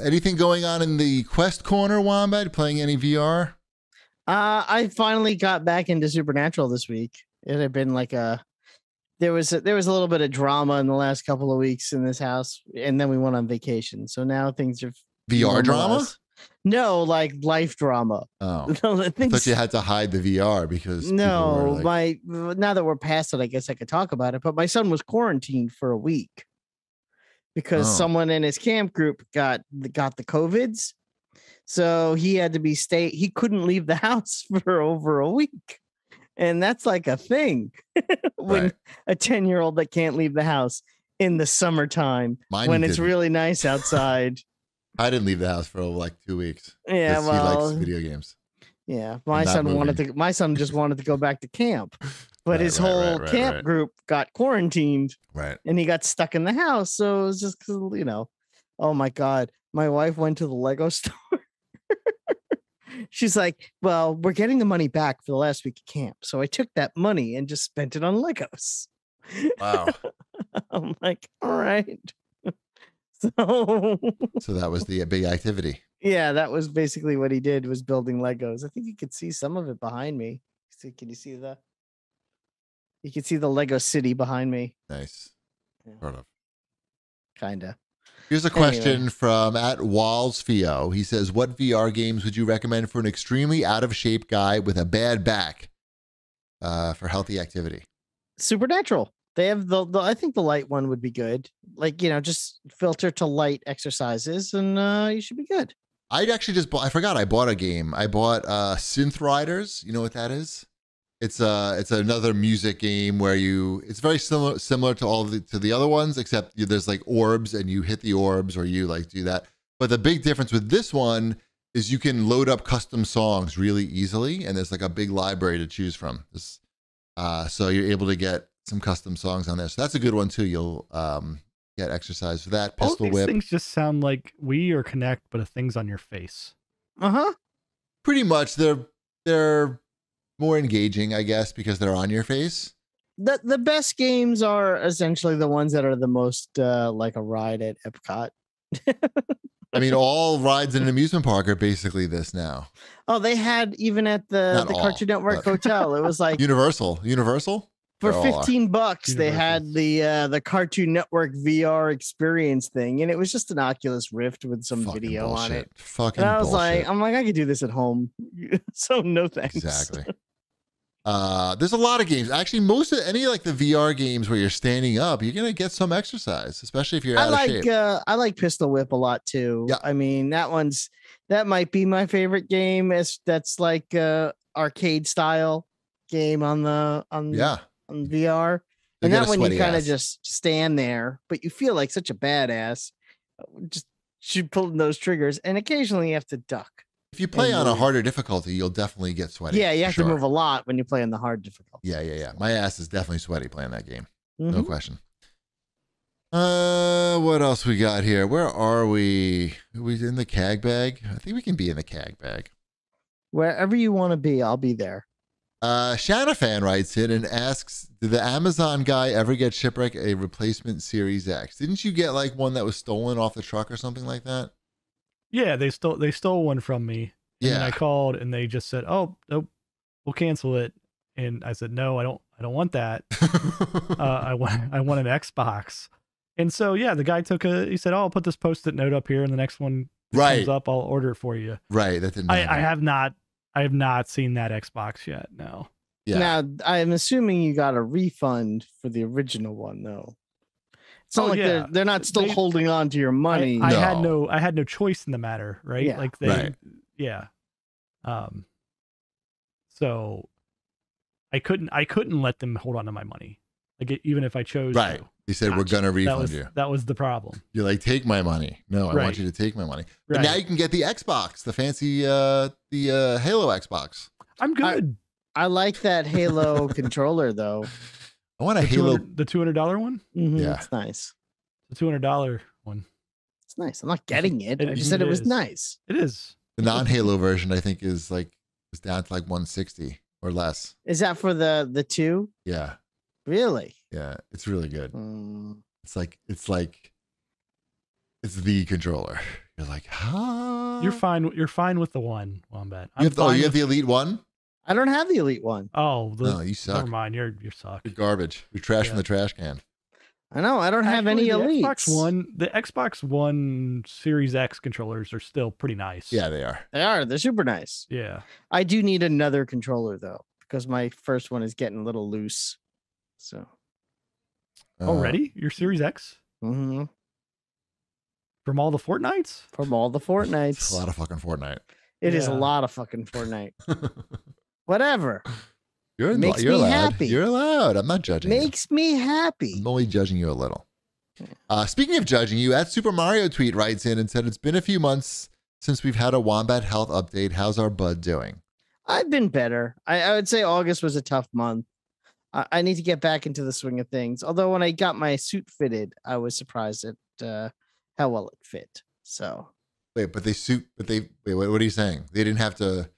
Anything going on in the Quest corner, Wombat? Playing any VR? Uh, I finally got back into Supernatural this week. It had been like a there was a, there was a little bit of drama in the last couple of weeks in this house, and then we went on vacation. So now things are VR drama? No, like life drama. Oh, No, the I things- thought you had to hide the VR because no, like, my now that we're past it, I guess I could talk about it. But my son was quarantined for a week because Oh. someone in his camp group got got the covids, so he had to be stay. He couldn't leave the house for over a week, and that's like a thing when Right. a ten year old that can't leave the house in the summertime Mine when it's didn't. really nice outside. I didn't leave the house for like two weeks. yeah well, he likes video games. Yeah, my son wanted to. My son just wanted to go back to camp, but Right, his right, whole right, camp group got quarantined, Right. and he got stuck in the house. So it was just you know, oh my god, my wife went to the Lego store. She's like, "Well, we're getting the money back for the last week of camp, so I took that money and just spent it on Legos." Wow. I'm like, "All right." so so that was the uh, big activity. yeah, that was basically what he did was building Legos. I think you could see some of it behind me. Can you see the? You can see the Lego city behind me, Nice. Yeah. Sort of. kinda. Here's a Anyway. question from at Walsfio. He says, "What VR games would you recommend for an extremely out of shape guy with a bad back uh, for healthy activity?" Supernatural. They have the, the. I think the light one would be good. Like you know, just filter to light exercises, and uh you should be good. I actually just bought. I forgot I bought a game. I bought uh, Synth Riders. You know what that is? It's uh it's another music game where you. It's very similar similar to all the to the other ones, except you, there's like orbs and you hit the orbs or you like do that. But the big difference with this one is you can load up custom songs really easily, and there's like a big library to choose from. This, uh, so you're able to get some custom songs on there. So that's a good one too. You'll um get exercise for that. Pistol All Pistol these whip. things just sound like Wii or Kinect, but a thing's on your face. Uh huh. pretty much they're they're more engaging i guess because they're on your face? The the best games are essentially the ones that are the most uh like a ride at Epcot. i mean all rides in an amusement park are basically this now. Oh, they had even at the Not the all, Cartoon Network Hotel. It was like universal universal? For They're 15 bucks they had the uh the cartoon network vr experience thing and it was just an oculus rift with some Fucking video on it. fucking and i was bullshit. like i'm like i could do this at home. So no thanks. Exactly uh there's a lot of games actually most of any like the vr games where you're standing up you're gonna get some exercise especially if you're i out like of shape uh i like pistol whip a lot too Yeah. i mean that one's that might be my favorite game as that's like uh arcade style game on the on yeah on VR. And that one you kind of just stand there, but you feel like such a badass. Just shoot pulling those triggers, and occasionally you have to duck. If you play and on a harder difficulty you'll definitely get sweaty yeah, you have sure. to move a lot when you play on the hard difficulty. yeah yeah yeah my ass is definitely sweaty playing that game no Mhm. question. Uh, what else we got here? Where are we? Are we in the cag bag? I think we can be in the cag bag. Wherever you want to be, I'll be there. Uh, Shanna fan writes in and asks, "Did the Amazon guy ever get shipwreck a replacement Series X? Didn't you get like one that was stolen off the truck or something like that?" Yeah, they stole they stole one from me. And then I called and they just said, "Oh, nope, we'll cancel it." And I said, "No, I don't. I don't want that. Uh, I want I want an Xbox." And so yeah, the guy took a. He said, "Oh, I'll put this post-it note up here, and the next one that right, comes up, I'll order it for you." right. That didn't. I. I have not. I have not seen that Xbox yet. No. Yeah. Now, I'm assuming you got a refund for the original one, though. It's not Oh, like yeah. they're they're not still They- holding on to your money. I, I had No. no. I had no choice in the matter, right? Yeah. Like they. Right. Yeah. Um. So, I couldn't. I couldn't let them hold on to my money, like even if I chose Right. to. He said, "We're gonna That refund was you." that was the problem. You're like, "Take my money." No, I want you to take my money. But Right. now you can get the Xbox, the fancy, uh, the uh, Halo Xbox. I'm I- good. I like that Halo controller though. I want a the Halo the two hundred dollar one, Mhm, Yeah. It's nice. the two hundred dollar one. It's nice. I'm not getting it. It- I just said it it was nice. It is. The non-Halo version, I think, is like is down to like 160 or less. Is that for the the two? Yeah, Really? yeah, it's really good. Mm, It's like it's like it's the controller. You're like, huh? You're fine. You're fine with the one wombat. You have, the, oh, you have with- the elite one? I don't have the elite one. Oh, the, No, you never mind. You're you're suck. You're garbage. You're trash from the trash can. I know. I don't have any Actually, elites. the Xbox One, the Xbox One Series X controllers are still pretty nice. Yeah, they are. They are. They're super nice. Yeah. I do need another controller though, because my first one is getting a little loose. So. Uh, Already, your Series X hmm from all the Fortnites. From all the It's Fortnites. a lot of fucking Fortnite. It is a lot of fucking Fortnite. Whatever. you're Makes you're me allowed. happy. You're allowed. I'm not judging. you. Makes me happy. I'm only judging you a little. Uh, speaking of judging you, at Super Mario tweet writes in and said it's been a few months since we've had a wombat health update. How's our bud doing? I've been better. I, I would say August was a tough month. I, I need to get back into the swing of things. Although when I got my suit fitted, I was surprised at uh, how well it fit. So Wait, but they suit, but they wait. What, what are you saying? They didn't have to.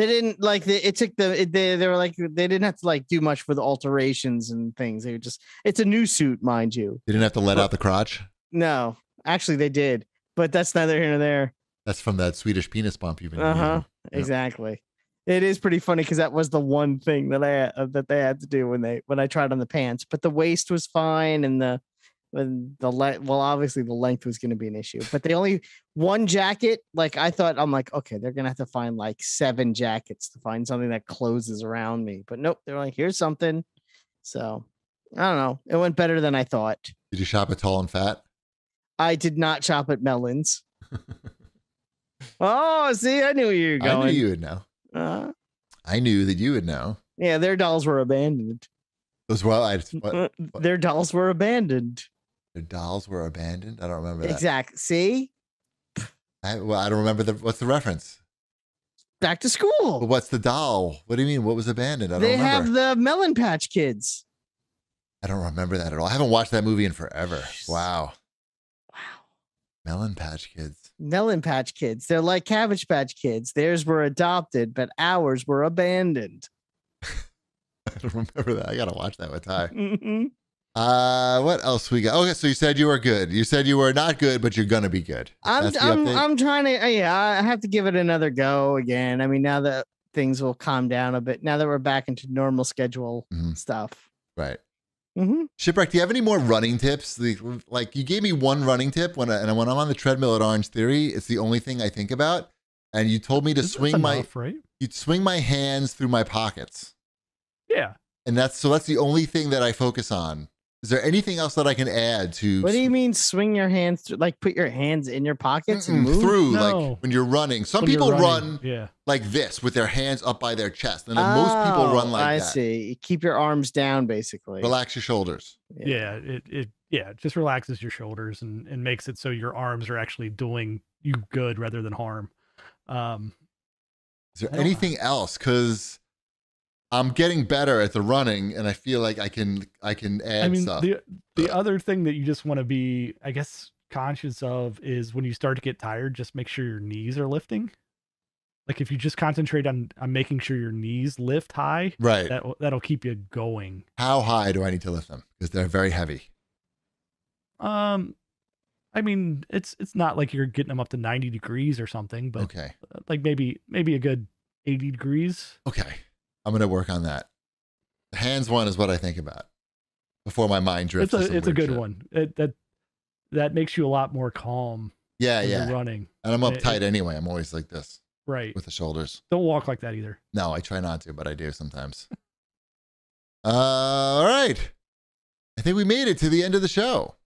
They didn't like the, it took the it, they they were like they didn't have to like do much for the alterations and things. They were just it's a new suit, mind you. They didn't have to let out the crotch. No, actually they did, but that's neither here nor there. That's from that Swedish penis bump you've been. Uh huh. Yeah. Exactly. It is pretty funny because that was the one thing that I uh, that they had to do when they when I tried on the pants. But the waist was fine, and the and the le- well, obviously the length was going to be an issue. But they only one jacket. Like I thought, I'm like, okay, they're gonna have to find like seven jackets to find something that closes around me. But nope, they're like, here's something. So I don't know. It went better than I thought. Did you shop at Tall and Fat? I did not shop at Melons. oh, see, I knew you were I going. knew you would know. Uh, I knew that you would know. Yeah, their dolls were abandoned. As well, I what, Uh, Their dolls were abandoned. Their dolls were abandoned. I don't remember that. Exactly. See, I, well, I don't remember the what's the reference. back to But school. what's the doll? What do you mean? What was abandoned? I don't They remember. have the Melon Patch Kids. I don't remember that at all. I haven't watched that movie in forever. Wow. Wow. Melon Patch Kids. Melon Patch Kids. They're like Cabbage Patch Kids. Theirs were adopted, but ours were abandoned. I don't remember that. I gotta watch that with Ty. Mhm. Uh, what else we got? Okay, so you said you were good. You said you were not good, but you're gonna be good. I'm I'm update? I'm trying to. Yeah, I have to give it another go again. I mean, now that things will calm down a bit, now that we're back into normal schedule Mhm. stuff. right. hmm Shipwreck, do you have any more running tips? The, like you gave me one running tip when I, and when I'm on the treadmill at Orange Theory, it's the only thing I think about. And you told me to That's swing my enough, right? you'd swing my hands through my pockets. Yeah. And that's so that's the only thing that I focus on. Is there anything else that I can add to What do you mean swing your hands through? Like put your hands in your pockets and move? through No. like when you're running? Some When people running, run Yeah. like this with their hands up by their chest, and then most people Oh, run like I that. see. Keep your arms down, basically. Relax your shoulders. Yeah. It, it, yeah. It just relaxes your shoulders and, and makes it so your arms are actually doing you good rather than harm. Um, Is there I don't- anything else? Because I'm getting better at the running, and I feel like I can I can add I mean, stuff. the the other thing that you just want to be, I guess, conscious of is when you start to get tired, just make sure your knees are lifting. Like if you just concentrate on on making sure your knees lift high, right. that that'll keep you going. How high do I need to lift them? Because they're very heavy. Um, I mean, it's it's not like you're getting them up to ninety degrees or something, but Okay. uh, like maybe maybe a good eighty degrees. Okay. I'm gonna work on that. The hands one is what I think about before my mind drifts. It's to a it's a good shit. one. It, that that makes you a lot more calm Yeah, yeah. you're running. And I'm uptight it- anyway. I'm always like this Right. with the shoulders. Don't walk like that either. No, I try not to, but I do sometimes. uh, all right. I think we made it to the end of the show.